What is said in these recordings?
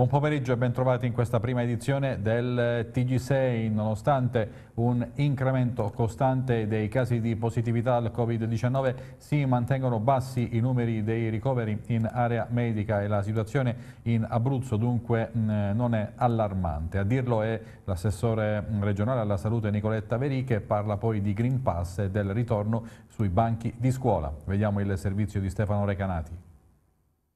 Buon pomeriggio e ben trovati in questa prima edizione del TG6. Nonostante un incremento costante dei casi di positività al Covid-19 si mantengono bassi i numeri dei ricoveri in area medica e la situazione in Abruzzo dunque non è allarmante. A dirlo è l'assessore regionale alla salute Nicoletta Verì che parla poi di Green Pass e del ritorno sui banchi di scuola. Vediamo il servizio di Stefano Recanati.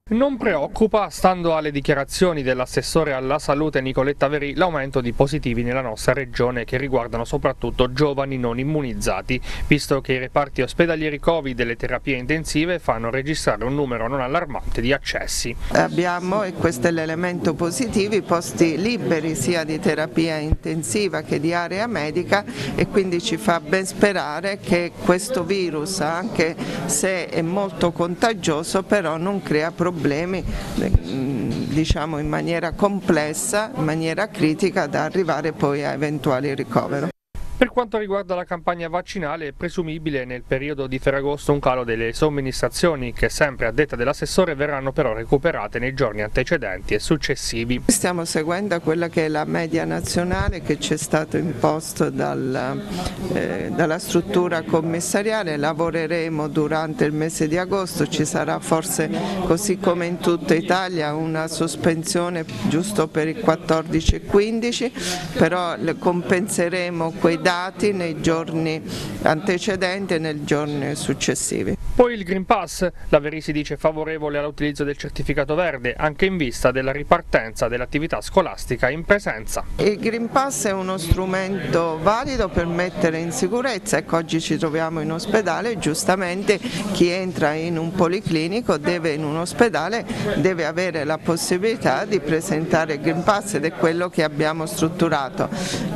Non preoccupa, stando alle dichiarazioni dell'assessore alla salute Nicoletta Veri, l'aumento di positivi nella nostra regione che riguardano soprattutto giovani non immunizzati, visto che i reparti ospedalieri Covid e le terapie intensive fanno registrare un numero non allarmante di accessi. Abbiamo, e questo è l'elemento positivo, posti liberi sia di terapia intensiva che di area medica e quindi ci fa ben sperare che questo virus, anche se è molto contagioso, però non crea problemi problemi mm, diciamo in maniera complessa, in maniera critica da arrivare poi a eventuali ricovero. Per quanto riguarda la campagna vaccinale è presumibile nel periodo di Ferragosto un calo delle somministrazioni che sempre a detta dell'assessore verranno però recuperate nei giorni antecedenti e successivi. Stiamo seguendo quella che è la media nazionale che ci è stato imposto dal, eh, dalla struttura commissariale, lavoreremo durante il mese di agosto, ci sarà forse così come in tutta Italia una sospensione giusto per il 14 e 15, però compenseremo quei dati nei giorni antecedenti e nei giorni successivi. Poi il Green Pass, la Veri si dice favorevole all'utilizzo del certificato verde anche in vista della ripartenza dell'attività scolastica in presenza. Il Green Pass è uno strumento valido per mettere in sicurezza, ecco oggi ci troviamo in ospedale e giustamente chi entra in un policlinico deve in un ospedale deve avere la possibilità di presentare il Green Pass ed è quello che abbiamo strutturato.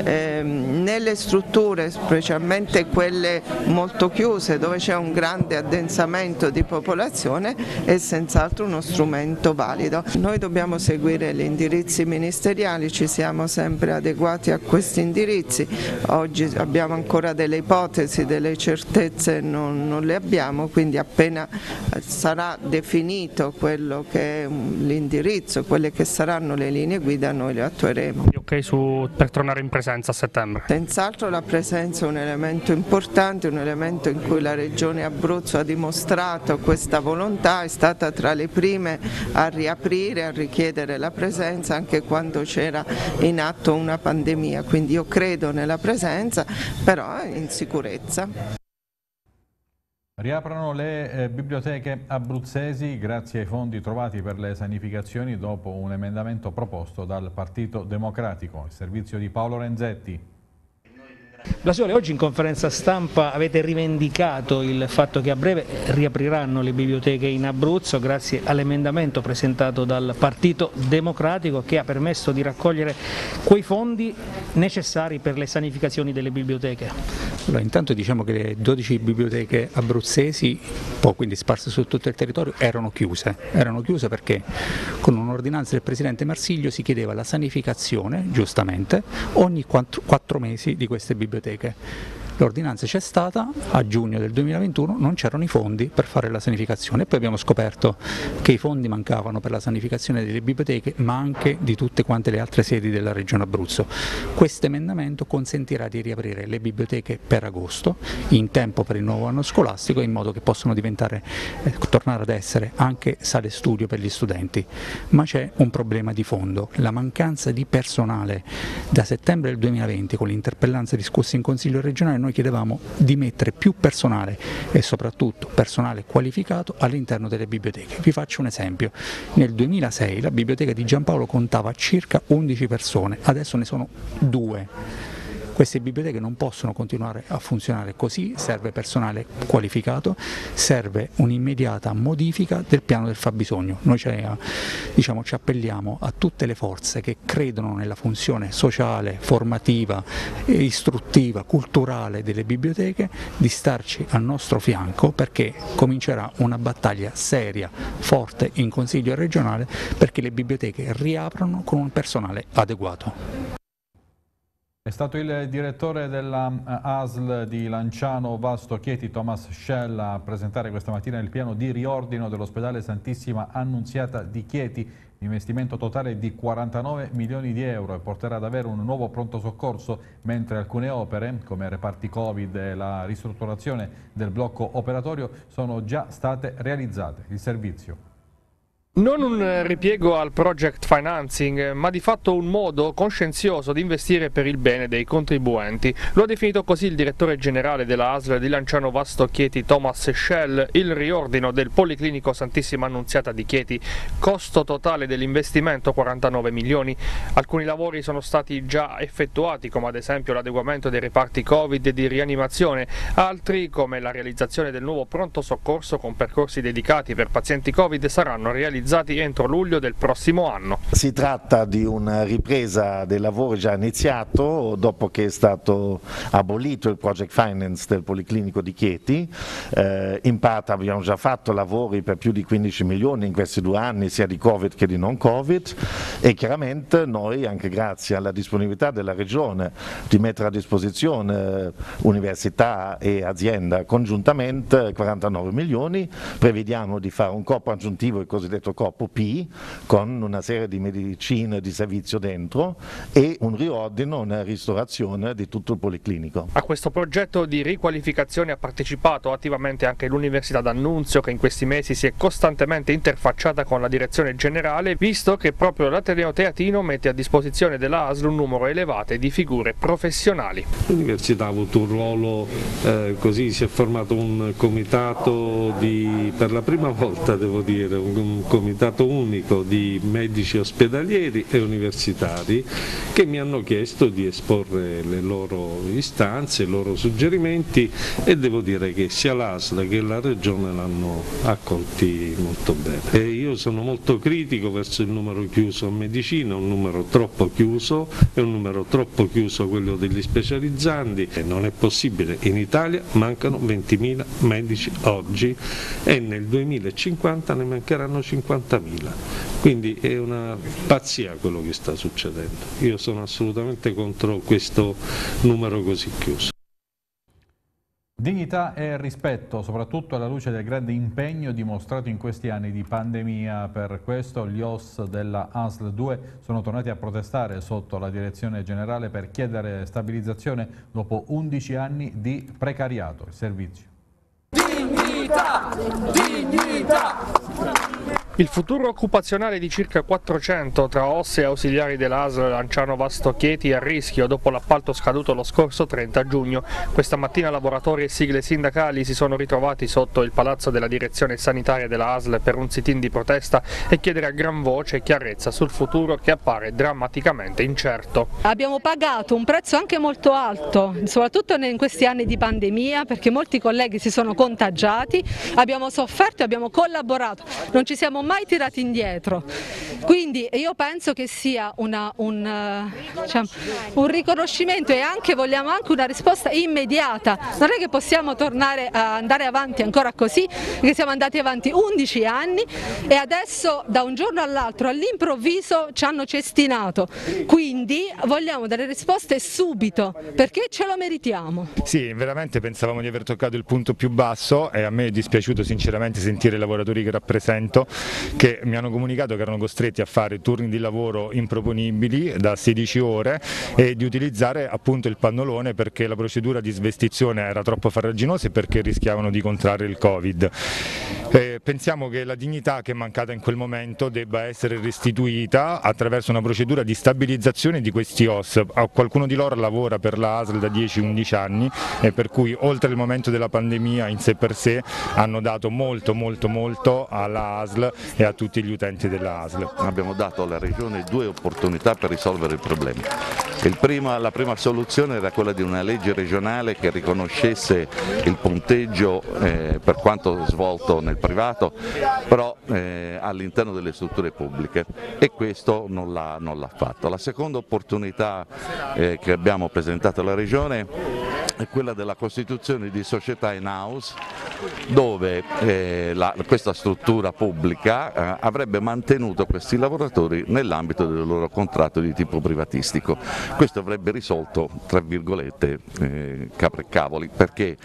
Eh, nelle strutture specialmente quelle molto chiuse dove c'è un grande addensamento di popolazione, è senz'altro uno strumento valido. Noi dobbiamo seguire gli indirizzi ministeriali, ci siamo sempre adeguati a questi indirizzi, oggi abbiamo ancora delle ipotesi, delle certezze non, non le abbiamo, quindi appena sarà definito quello che è l'indirizzo, quelle che saranno le linee guida noi le attueremo. Ok su, per tornare in presenza a settembre? Senz'altro la presenza è un elemento importante, un elemento in cui la Regione Abruzzo ha dimostrato questa volontà, è stata tra le prime a riaprire, a richiedere la presenza anche quando c'era in atto una pandemia, quindi io credo nella presenza, però in sicurezza. Riaprono le eh, biblioteche abruzzesi grazie ai fondi trovati per le sanificazioni dopo un emendamento proposto dal Partito Democratico. Il servizio di Paolo Renzetti. Blasole, oggi in conferenza stampa avete rivendicato il fatto che a breve riapriranno le biblioteche in Abruzzo grazie all'emendamento presentato dal Partito Democratico che ha permesso di raccogliere quei fondi necessari per le sanificazioni delle biblioteche. Allora, intanto diciamo che le 12 biblioteche abruzzesi, quindi sparse su tutto il territorio, erano chiuse. Erano chiuse perché con un'ordinanza del Presidente Marsiglio si chiedeva la sanificazione, giustamente, ogni 4 mesi di queste biblioteche. L'ordinanza c'è stata, a giugno del 2021 non c'erano i fondi per fare la sanificazione e poi abbiamo scoperto che i fondi mancavano per la sanificazione delle biblioteche ma anche di tutte quante le altre sedi della Regione Abruzzo. Questo emendamento consentirà di riaprire le biblioteche per agosto in tempo per il nuovo anno scolastico in modo che possano diventare, eh, tornare ad essere anche sale studio per gli studenti. Ma c'è un problema di fondo, la mancanza di personale da settembre del 2020 con l'interpellanza discussa in Consiglio regionale noi chiedevamo di mettere più personale e soprattutto personale qualificato all'interno delle biblioteche. Vi faccio un esempio, nel 2006 la biblioteca di Giampaolo contava circa 11 persone, adesso ne sono due queste biblioteche non possono continuare a funzionare così, serve personale qualificato, serve un'immediata modifica del piano del fabbisogno. Noi diciamo, ci appelliamo a tutte le forze che credono nella funzione sociale, formativa, istruttiva, culturale delle biblioteche di starci al nostro fianco perché comincerà una battaglia seria, forte in Consiglio regionale perché le biblioteche riaprano con un personale adeguato. È stato il direttore della eh, ASL di Lanciano Vasto Chieti, Thomas Schell, a presentare questa mattina il piano di riordino dell'ospedale Santissima Annunziata di Chieti, investimento totale di 49 milioni di euro e porterà ad avere un nuovo pronto soccorso, mentre alcune opere, come reparti Covid e la ristrutturazione del blocco operatorio, sono già state realizzate. Il servizio non un ripiego al project financing, ma di fatto un modo conscienzioso di investire per il bene dei contribuenti. Lo ha definito così il direttore generale della ASL di Lanciano Vasto Chieti Thomas Schell, il riordino del Policlinico Santissima Annunziata di Chieti, costo totale dell'investimento 49 milioni. Alcuni lavori sono stati già effettuati, come ad esempio l'adeguamento dei reparti Covid e di rianimazione, altri, come la realizzazione del nuovo pronto soccorso con percorsi dedicati per pazienti Covid, saranno realizzati realizzati entro luglio del prossimo anno. Si tratta di una ripresa dei lavori già iniziato dopo che è stato abolito il project finance del Policlinico di Chieti, eh, in parte abbiamo già fatto lavori per più di 15 milioni in questi due anni sia di Covid che di non Covid e chiaramente noi anche grazie alla disponibilità della Regione di mettere a disposizione eh, università e azienda congiuntamente 49 milioni, prevediamo di fare un corpo aggiuntivo il cosiddetto questo corpo P con una serie di medicine di servizio dentro e un riordino, una ristorazione di tutto il policlinico. A questo progetto di riqualificazione ha partecipato attivamente anche l'Università d'Annunzio che in questi mesi si è costantemente interfacciata con la direzione generale visto che proprio l'Ateneo Teatino mette a disposizione della ASL un numero elevato di figure professionali. L'Università ha avuto un ruolo, eh, così si è formato un comitato di, per la prima volta devo dire, un, un comitato unico di medici ospedalieri e universitari che mi hanno chiesto di esporre le loro istanze, i loro suggerimenti e devo dire che sia l'ASLA che la Regione l'hanno accolti molto bene. E io sono molto critico verso il numero chiuso a medicina, un numero troppo chiuso, è un numero troppo chiuso quello degli specializzanti e non è possibile, in Italia mancano 20.000 medici oggi e nel 2050 ne mancheranno 50 50.000, quindi è una pazzia quello che sta succedendo. Io sono assolutamente contro questo numero così chiuso. Dignità e rispetto, soprattutto alla luce del grande impegno dimostrato in questi anni di pandemia. Per questo gli OS della ASL 2 sono tornati a protestare sotto la direzione generale per chiedere stabilizzazione dopo 11 anni di precariato. Il servizio. Dignità! Dignità! Il futuro occupazionale di circa 400 tra OSSE e ausiliari dell'ASL Lanciano Vasto Chieti è a rischio dopo l'appalto scaduto lo scorso 30 giugno. Questa mattina lavoratori e sigle sindacali si sono ritrovati sotto il palazzo della direzione sanitaria della ASL per un sit-in di protesta e chiedere a gran voce chiarezza sul futuro che appare drammaticamente incerto. Abbiamo pagato un prezzo anche molto alto, soprattutto in questi anni di pandemia perché molti colleghi si sono contagiati, abbiamo sofferto e abbiamo collaborato, non ci siamo mai tirati indietro. Quindi io penso che sia una, un, eh, diciamo, un, riconoscimento e anche vogliamo anche una risposta immediata. Non è che possiamo tornare a andare avanti ancora così, perché siamo andati avanti 11 anni e adesso da un giorno all'altro all'improvviso ci hanno cestinato. Quindi vogliamo delle risposte subito perché ce lo meritiamo. Sì, veramente pensavamo di aver toccato il punto più basso e a me è dispiaciuto sinceramente sentire i lavoratori che rappresento che mi hanno comunicato che erano costretti a fare turni di lavoro improponibili da 16 ore e di utilizzare appunto il pannolone perché la procedura di svestizione era troppo farraginosa e perché rischiavano di contrarre il Covid. Eh, pensiamo che la dignità che è mancata in quel momento debba essere restituita attraverso una procedura di stabilizzazione di questi OS. Qualcuno di loro lavora per la ASL da 10-11 anni e per cui oltre il momento della pandemia in sé per sé hanno dato molto molto molto alla ASL e a tutti gli utenti della ASL. Abbiamo dato alla Regione due opportunità per risolvere il problema. Il prima, la prima soluzione era quella di una legge regionale che riconoscesse il punteggio eh, per quanto svolto nel privato, però eh, all'interno delle strutture pubbliche e questo non l'ha fatto. La seconda opportunità eh, che abbiamo presentato alla Regione è quella della costituzione di società in house dove eh, la, questa struttura pubblica eh, avrebbe mantenuto questi lavoratori nell'ambito del loro contratto di tipo privatistico. Questo avrebbe risolto, tra virgolette, eh, capre cavoli, perché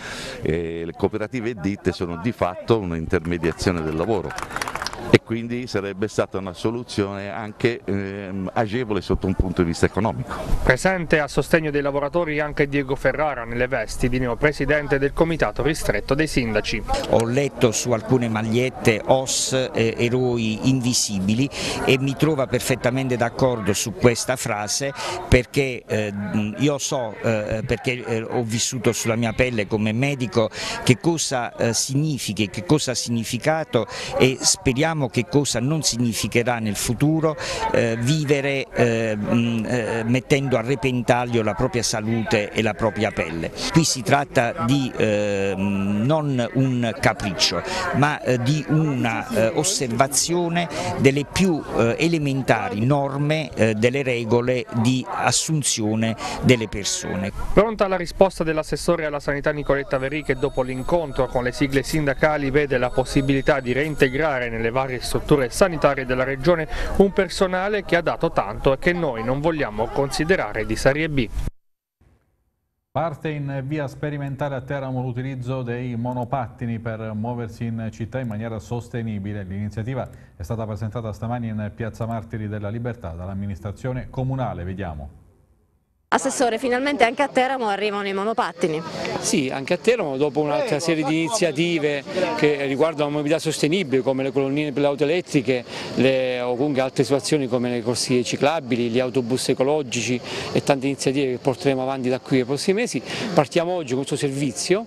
eh, le cooperative e ditte sono di fatto un'intermediazione del lavoro quindi sarebbe stata una soluzione anche ehm, agevole sotto un punto di vista economico. Presente a sostegno dei lavoratori anche Diego Ferrara nelle vesti di neopresidente del comitato ristretto dei sindaci. Ho letto su alcune magliette OS eh, eroi invisibili e mi trova perfettamente d'accordo su questa frase perché eh, io so, eh, perché eh, ho vissuto sulla mia pelle come medico che cosa eh, significa, che cosa ha significato e speriamo che cosa non significherà nel futuro eh, vivere eh, mh, eh, mettendo a repentaglio la propria salute e la propria pelle. Qui si tratta di eh, non un capriccio ma eh, di una eh, delle più elementari norme delle regole di assunzione delle persone. Pronta la risposta dell'assessore alla sanità Nicoletta Verì che dopo l'incontro con le sigle sindacali vede la possibilità di reintegrare nelle varie strutture sanitarie della Regione un personale che ha dato tanto e che noi non vogliamo considerare di Serie B. Parte in via sperimentale a Teramo l'utilizzo dei monopattini per muoversi in città in maniera sostenibile. L'iniziativa è stata presentata stamani in Piazza Martiri della Libertà dall'amministrazione comunale. Vediamo. Assessore, finalmente anche a Teramo arrivano i monopattini. Sì, anche a Teramo dopo un'altra serie di iniziative che riguardano la mobilità sostenibile come le colonnine per le auto elettriche le, o comunque altre situazioni come le corsie ciclabili, gli autobus ecologici e tante iniziative che porteremo avanti da qui ai prossimi mesi. Partiamo oggi con questo servizio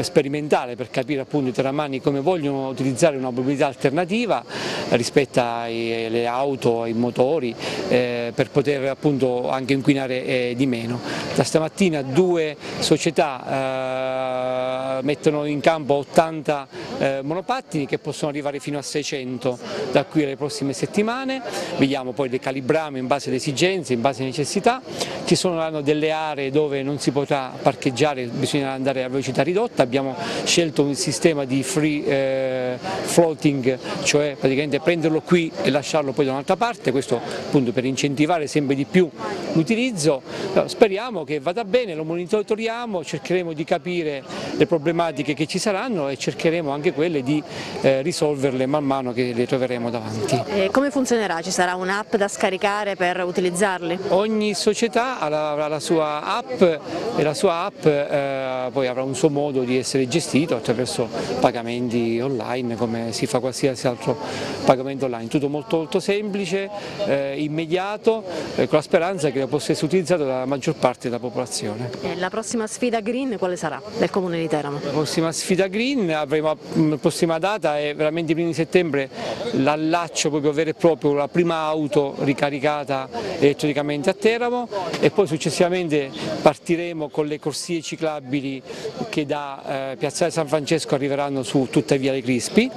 sperimentale per capire appunto i teramani come vogliono utilizzare una mobilità alternativa rispetto alle auto, ai motori eh, per poter appunto anche inquinare eh, di meno. Da stamattina due società eh, mettono in campo 80 eh, monopattini che possono arrivare fino a 600 da qui alle prossime settimane, vediamo poi le calibriamo in base alle esigenze, in base alle necessità, ci sono delle aree dove non si potrà parcheggiare, bisogna andare a velocità ridotta, abbiamo scelto un sistema di free eh, floating, cioè praticamente prenderlo qui e lasciarlo poi da un'altra parte, questo appunto per incentivare sempre di più l'utilizzo, speriamo che vada bene, lo monitoriamo, cercheremo di capire le problematiche che ci saranno e cercheremo anche quelle di eh, risolverle man mano che le troveremo davanti. E come funzionerà? Ci sarà un'app da scaricare per utilizzarli? Ogni società avrà la sua app e la sua app eh, poi avrà un suo modo di essere gestito attraverso pagamenti online come si fa qualsiasi altro pagamento online, tutto molto, molto semplice, eh, immediato, eh, con la speranza che possa essere utilizzato da maggior parte della popolazione. E la prossima sfida green quale sarà del Comune di Teramo? La prossima sfida green avremo prossima data è veramente i primi di settembre l'allaccio proprio vero e proprio, la prima auto ricaricata elettronicamente a Teramo e poi successivamente partiremo con le corsie ciclabili che da eh, Piazzale San Francesco arriveranno su tutta via Le Crispi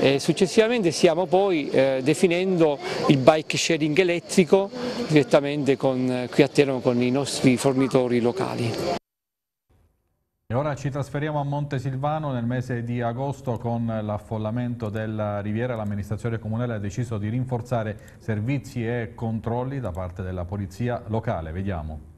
e successivamente stiamo poi eh, definendo il bike sharing elettrico direttamente con, qui a Teramo con i nostri fornitori locali. E ora ci trasferiamo a Montesilvano nel mese di agosto con l'affollamento della riviera. L'amministrazione comunale ha deciso di rinforzare servizi e controlli da parte della polizia locale. Vediamo.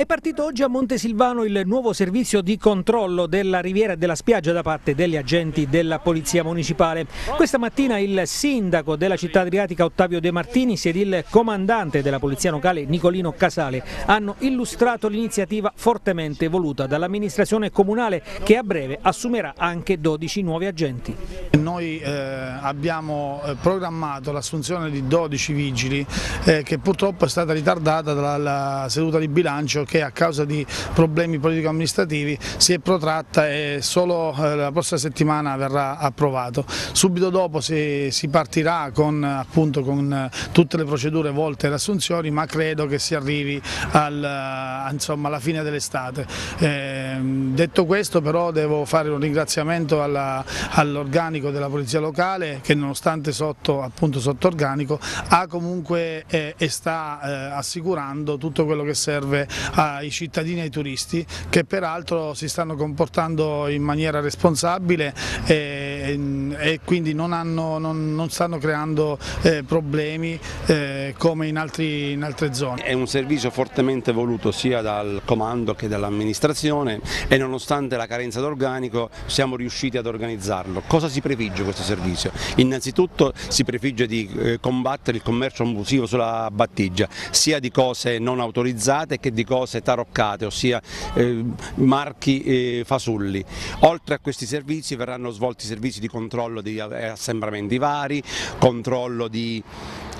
È partito oggi a Montesilvano il nuovo servizio di controllo della riviera e della spiaggia da parte degli agenti della Polizia Municipale. Questa mattina il sindaco della città adriatica Ottavio De Martinis ed il comandante della Polizia locale Nicolino Casale hanno illustrato l'iniziativa fortemente voluta dall'amministrazione comunale che a breve assumerà anche 12 nuovi agenti. Noi eh, abbiamo eh, programmato l'assunzione di 12 vigili eh, che purtroppo è stata ritardata dalla seduta di bilancio che a causa di problemi politico-amministrativi si è protratta e solo eh, la prossima settimana verrà approvato. Subito dopo si, si partirà con, appunto, con eh, tutte le procedure volte alle assunzioni ma credo che si arrivi al, insomma, alla fine dell'estate. Eh, detto questo però devo fare un ringraziamento all'organico della Polizia Locale che nonostante sotto, appunto, sotto organico ha comunque eh, e sta eh, assicurando tutto quello che serve ai cittadini e ai turisti che peraltro si stanno comportando in maniera responsabile e, e quindi non, hanno, non, non, stanno creando eh, problemi eh, come in, altri, in altre zone. È un servizio fortemente voluto sia dal comando che dall'amministrazione e nonostante la carenza d'organico siamo riusciti ad organizzarlo. Cosa si prefigge questo servizio? Innanzitutto si prefigge di eh, combattere il commercio abusivo sulla battigia, sia di cose non autorizzate che di cose taroccate, ossia eh, marchi e fasulli. Oltre a questi servizi verranno svolti servizi di controllo di eh, assembramenti vari, controllo di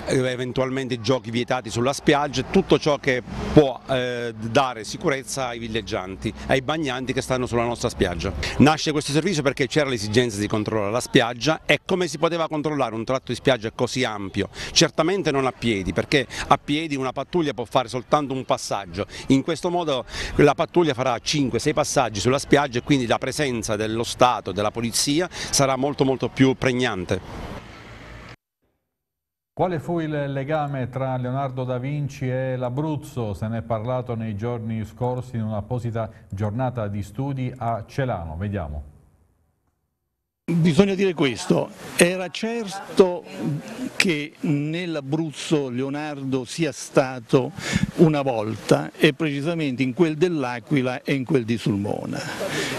eventualmente giochi vietati sulla spiaggia, tutto ciò che può eh, dare sicurezza ai villeggianti, ai bagnanti che stanno sulla nostra spiaggia. Nasce questo servizio perché c'era l'esigenza di controllare la spiaggia e come si poteva controllare un tratto di spiaggia così ampio? Certamente non a piedi, perché a piedi una pattuglia può fare soltanto un passaggio, in questo modo la pattuglia farà 5-6 passaggi sulla spiaggia e quindi la presenza dello Stato, della Polizia sarà molto molto più pregnante. Quale fu il legame tra Leonardo da Vinci e l'Abruzzo? Se ne è parlato nei giorni scorsi in un'apposita giornata di studi a Celano. Vediamo. Bisogna dire questo, era certo che nell'Abruzzo Leonardo sia stato una volta e precisamente in quel dell'Aquila e in quel di Sulmona.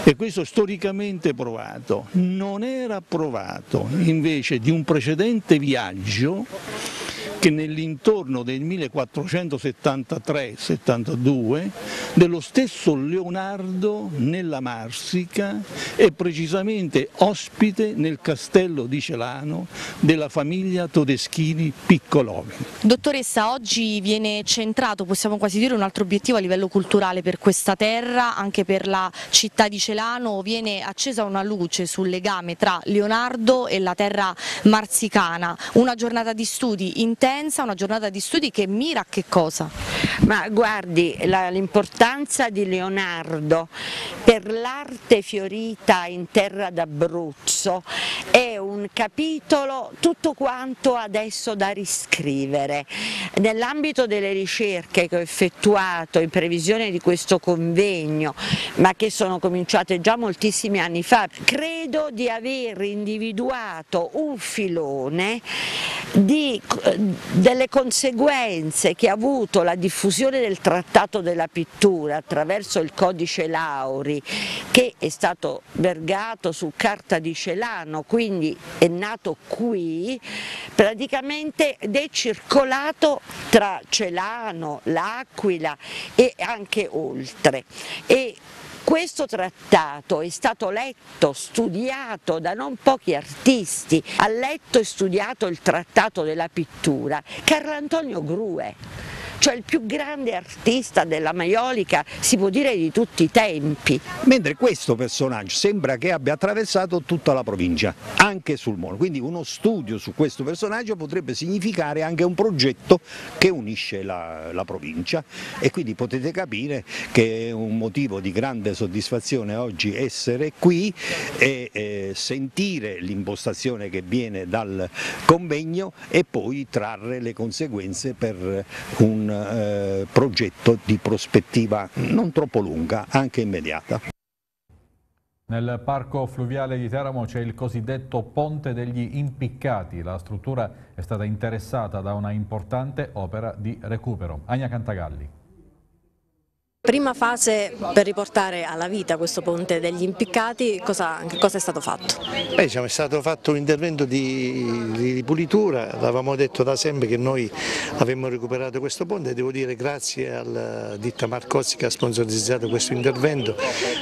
E questo storicamente provato, non era provato invece di un precedente viaggio che nell'intorno del 1473-72 dello stesso Leonardo nella Marsica e precisamente ospite nel castello di Celano della famiglia Todeschini Piccolomini. Dottoressa, oggi viene centrato, possiamo quasi dire, un altro obiettivo a livello culturale per questa terra, anche per la città di Celano, viene accesa una luce sul legame tra Leonardo e la terra marsicana, una giornata di studi interni intensa, una giornata di studi che mira a che cosa? Ma guardi, l'importanza di Leonardo per l'arte fiorita in terra d'Abruzzo è un capitolo tutto quanto adesso da riscrivere. Nell'ambito delle ricerche che ho effettuato in previsione di questo convegno, ma che sono cominciate già moltissimi anni fa, credo di aver individuato un filone di delle conseguenze che ha avuto la diffusione del trattato della pittura attraverso il codice Lauri che è stato vergato su carta di Celano, quindi è nato qui, praticamente ed è circolato tra Celano, l'Aquila e anche oltre. E questo trattato è stato letto, studiato da non pochi artisti, ha letto e studiato il trattato della pittura. Carlo Antonio Grue cioè il più grande artista della maiolica, si può dire di tutti i tempi. Mentre questo personaggio sembra che abbia attraversato tutta la provincia, anche sul mondo, quindi uno studio su questo personaggio potrebbe significare anche un progetto che unisce la, la provincia e quindi potete capire che è un motivo di grande soddisfazione oggi essere qui e eh, sentire l'impostazione che viene dal convegno e poi trarre le conseguenze per un eh, progetto di prospettiva non troppo lunga, anche immediata. Nel parco fluviale di Teramo c'è il cosiddetto Ponte degli Impiccati. La struttura è stata interessata da una importante opera di recupero. Agna Cantagalli. Prima fase per riportare alla vita questo ponte degli impiccati, cosa, cosa è stato fatto? Beh, diciamo, è stato fatto un intervento di, di ripulitura, l'avevamo detto da sempre che noi avremmo recuperato questo ponte. Devo dire grazie alla ditta Marcozzi che ha sponsorizzato questo intervento,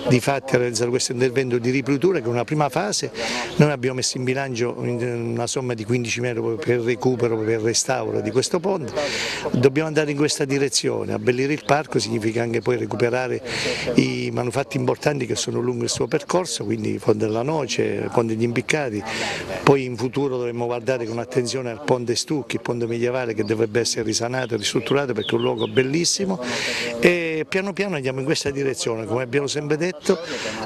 di fatti ha realizzato questo intervento di ripulitura che è una prima fase, noi abbiamo messo in bilancio una somma di 15 euro per il recupero, per il restauro di questo ponte, dobbiamo andare in questa direzione, abbellire il parco significa anche poi poi recuperare i manufatti importanti che sono lungo il suo percorso, quindi Ponte della Noce, Ponte degli Impiccati, poi in futuro dovremmo guardare con attenzione al Ponte Stucchi, il ponte medievale che dovrebbe essere risanato e ristrutturato perché è un luogo bellissimo e piano piano andiamo in questa direzione, come abbiamo sempre detto.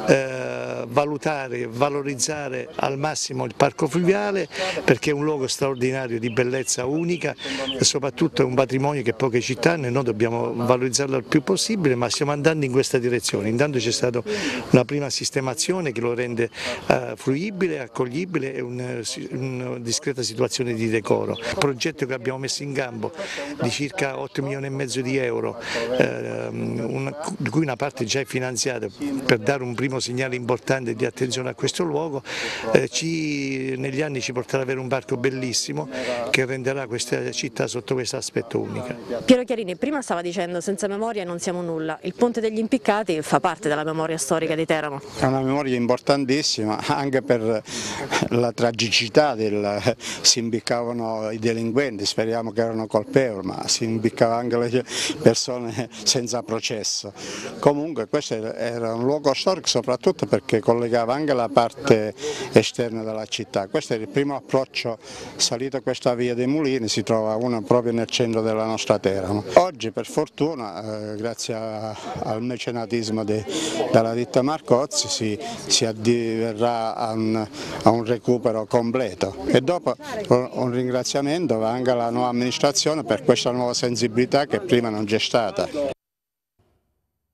Eh, valutare e valorizzare al massimo il parco fluviale perché è un luogo straordinario di bellezza unica e soprattutto è un patrimonio che poche città hanno e noi dobbiamo valorizzarlo il più possibile ma stiamo andando in questa direzione. Intanto c'è stata una prima sistemazione che lo rende uh, fruibile, accoglibile e una, una discreta situazione di decoro. Il progetto che abbiamo messo in campo di circa 8 milioni e mezzo di euro, eh, di cui una parte già è finanziata per dare un primo segnale importante importante di attenzione a questo luogo, eh, ci, negli anni ci porterà ad avere un parco bellissimo che renderà questa città sotto questo aspetto unica. Piero Chiarini prima stava dicendo senza memoria non siamo nulla, il ponte degli impiccati fa parte della memoria storica di Teramo. È una memoria importantissima anche per la tragicità del si imbiccavano i delinquenti, speriamo che erano colpevoli, ma si imbiccava anche le persone senza processo. Comunque questo era un luogo storico soprattutto perché collegava anche la parte esterna della città. Questo è il primo approccio salito questa via dei mulini, si trova uno proprio nel centro della nostra terra. Oggi per fortuna, eh, grazie al mecenatismo de, della ditta Marcozzi, si, si addiverrà a un, a un, recupero completo e dopo un ringraziamento va anche alla nuova amministrazione per questa nuova sensibilità che prima non c'è stata.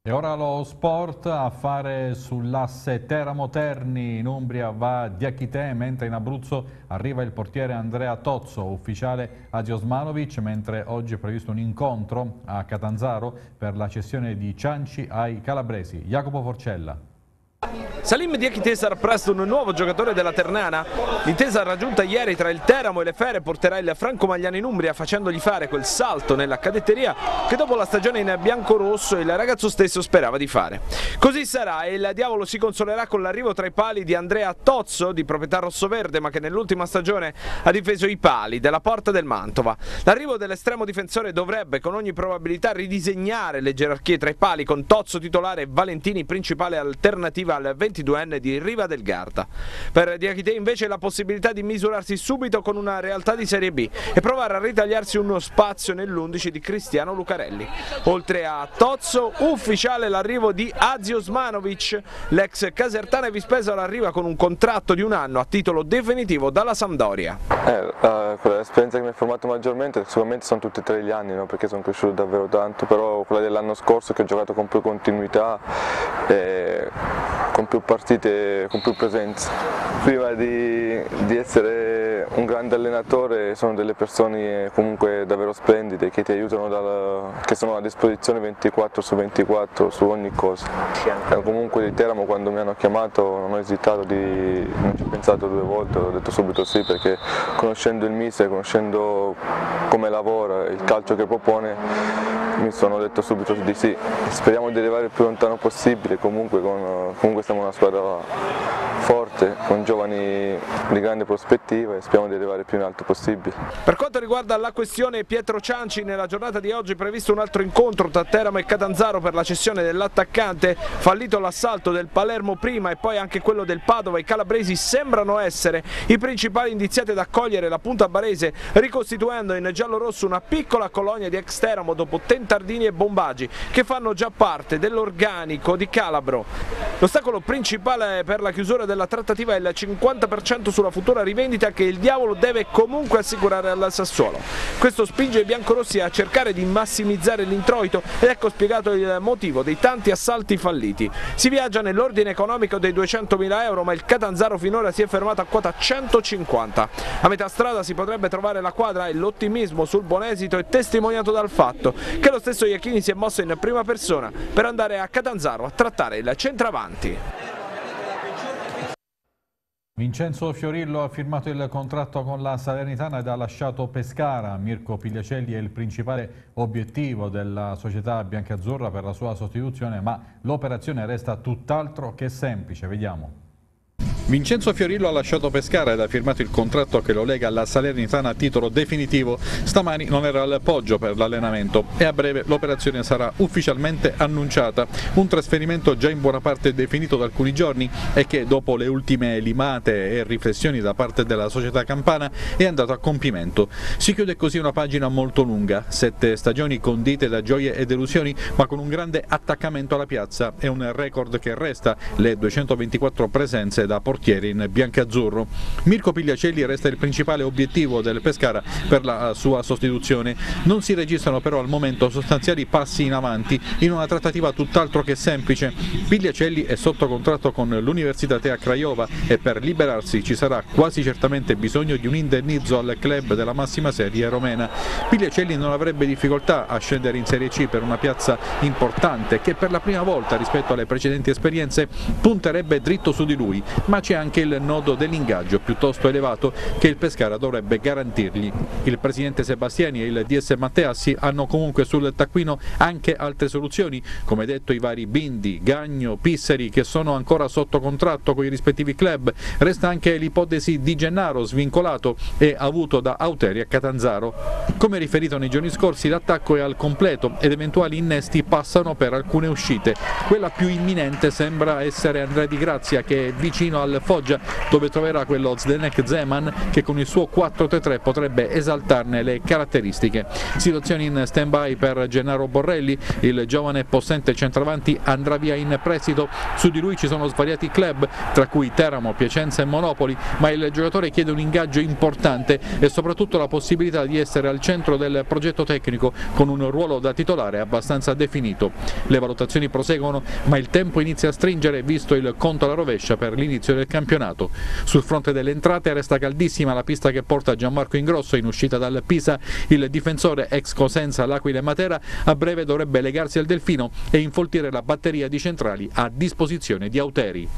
E ora lo sport a fare sull'asse Teramo-Terni in Umbria va Diachite, mentre in Abruzzo arriva il portiere Andrea Tozzo, ufficiale a Osmanovic, mentre oggi è previsto un incontro a Catanzaro per la cessione di Cianci ai calabresi. Jacopo Forcella. Salim Diakite sarà presto un nuovo giocatore della Ternana. L'intesa raggiunta ieri tra il Teramo e le Fere porterà il Franco Magliano in Umbria facendogli fare quel salto nella cadetteria che dopo la stagione in bianco-rosso il ragazzo stesso sperava di fare. Così sarà e il Diavolo si consolerà con l'arrivo tra i pali di Andrea Tozzo, di proprietà rossoverde ma che nell'ultima stagione ha difeso i pali della porta del Mantova. L'arrivo dell'estremo difensore dovrebbe con ogni probabilità ridisegnare le gerarchie tra i pali con Tozzo titolare e Valentini principale alternativa al 22enne di Riva del Garda. Per Diachite invece la possibilità di misurarsi subito con una realtà di Serie B e provare a ritagliarsi uno spazio nell'11 di Cristiano Lucarelli. Oltre a Tozzo, ufficiale l'arrivo di Azio Osmanovic, l'ex casertana e Vispesaro arriva con un contratto di un anno a titolo definitivo dalla Sampdoria. Eh, l'esperienza che mi ha formato maggiormente sicuramente sono tutti e tre gli anni, no? perché sono cresciuto davvero tanto, però quella dell'anno scorso che ho giocato con più continuità e con più partite, con più presenza. Prima di, di essere un grande allenatore sono delle persone comunque davvero splendide che ti aiutano, dal, che sono a disposizione 24 su 24 su ogni cosa. E comunque di Teramo quando mi hanno chiamato non ho esitato, di, non ci ho pensato due volte, ho detto subito sì perché conoscendo il mister, conoscendo come lavora, il calcio che propone, mi sono detto subito di sì. Speriamo di arrivare il più lontano possibile, comunque, con, comunque siamo una squadra forte, con giovani di grande prospettiva e speriamo di arrivare più in alto possibile. Per quanto riguarda la questione Pietro Cianci, nella giornata di oggi è previsto un altro incontro tra Teramo e Catanzaro per la cessione dell'attaccante, fallito l'assalto del Palermo prima e poi anche quello del Padova, i calabresi sembrano essere i principali indiziati ad accogliere la punta barese, ricostituendo in giallo-rosso una piccola colonia di ex Teramo dopo Tentardini e Bombagi, che fanno già parte dell'organico di Calabro. L'ostacolo principale per la chiusura della trattativa è il 50% sulla futura rivendita che il Diavolo deve comunque assicurare al Sassuolo. Questo spinge i biancorossi a cercare di massimizzare l'introito ed ecco spiegato il motivo dei tanti assalti falliti. Si viaggia nell'ordine economico dei 200.000 euro ma il Catanzaro finora si è fermato a quota 150. A metà strada si potrebbe trovare la quadra e l'ottimismo sul buon esito è testimoniato dal fatto che lo stesso Iachini si è mosso in prima persona per andare a Catanzaro a trattare il centravanti. Vincenzo Fiorillo ha firmato il contratto con la Salernitana ed ha lasciato Pescara. Mirko Pigliacelli è il principale obiettivo della società biancazzurra per la sua sostituzione, ma l'operazione resta tutt'altro che semplice. Vediamo. Vincenzo Fiorillo ha lasciato Pescara ed ha firmato il contratto che lo lega alla Salernitana a titolo definitivo. Stamani non era al poggio per l'allenamento e a breve l'operazione sarà ufficialmente annunciata. Un trasferimento già in buona parte definito da alcuni giorni e che dopo le ultime limate e riflessioni da parte della società campana è andato a compimento. Si chiude così una pagina molto lunga, sette stagioni condite da gioie e delusioni ma con un grande attaccamento alla piazza e un record che resta le 224 presenze da portiere portiere in biancazzurro. Mirko Pigliacelli resta il principale obiettivo del Pescara per la sua sostituzione. Non si registrano però al momento sostanziali passi in avanti in una trattativa tutt'altro che semplice. Pigliacelli è sotto contratto con l'Università Tea Craiova e per liberarsi ci sarà quasi certamente bisogno di un indennizzo al club della massima serie romena. Pigliacelli non avrebbe difficoltà a scendere in Serie C per una piazza importante che per la prima volta rispetto alle precedenti esperienze punterebbe dritto su di lui, ma c'è anche il nodo dell'ingaggio piuttosto elevato che il Pescara dovrebbe garantirgli. Il presidente Sebastiani e il DS Matteassi hanno comunque sul taccuino anche altre soluzioni, come detto i vari Bindi, Gagno, Pisseri che sono ancora sotto contratto con i rispettivi club. Resta anche l'ipotesi di Gennaro svincolato e avuto da Auteri a Catanzaro. Come riferito nei giorni scorsi l'attacco è al completo ed eventuali innesti passano per alcune uscite. Quella più imminente sembra essere Andrea Di Grazia che è vicino al Foggia dove troverà quello Zdenek Zeman che con il suo 4-3-3 potrebbe esaltarne le caratteristiche. Situazioni in stand-by per Gennaro Borrelli, il giovane possente centravanti andrà via in prestito, su di lui ci sono svariati club tra cui Teramo, Piacenza e Monopoli, ma il giocatore chiede un ingaggio importante e soprattutto la possibilità di essere al centro del progetto tecnico con un ruolo da titolare abbastanza definito. Le valutazioni proseguono ma il tempo inizia a stringere visto il conto alla rovescia per l'inizio del campionato. Sul fronte delle entrate resta caldissima la pista che porta Gianmarco Ingrosso in uscita dal Pisa, il difensore ex Cosenza, L'Aquila e Matera a breve dovrebbe legarsi al Delfino e infoltire la batteria di centrali a disposizione di Auteri.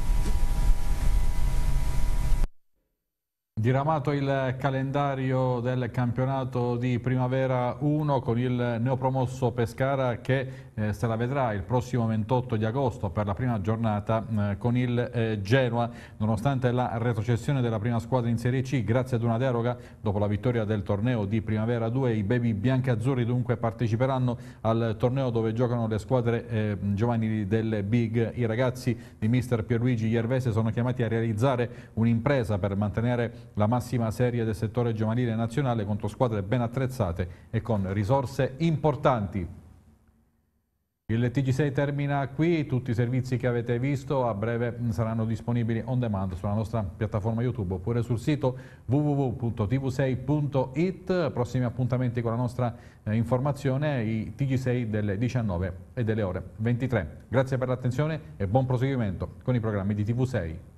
Diramato il calendario del campionato di Primavera 1 con il neopromosso Pescara che eh, se la vedrà il prossimo 28 di agosto per la prima giornata eh, con il eh, Genoa. Nonostante la retrocessione della prima squadra in Serie C, grazie ad una deroga, dopo la vittoria del torneo di Primavera 2, i baby bianchi-azzurri dunque parteciperanno al torneo dove giocano le squadre eh, giovanili del Big. I ragazzi di mister Pierluigi Iervese sono chiamati a realizzare un'impresa per mantenere la massima serie del settore giovanile nazionale contro squadre ben attrezzate e con risorse importanti. Il TG6 termina qui, tutti i servizi che avete visto a breve saranno disponibili on demand sulla nostra piattaforma YouTube oppure sul sito www.tv6.it. Prossimi appuntamenti con la nostra eh, informazione, i TG6 delle 19 e delle ore 23. Grazie per l'attenzione e buon proseguimento con i programmi di TV6.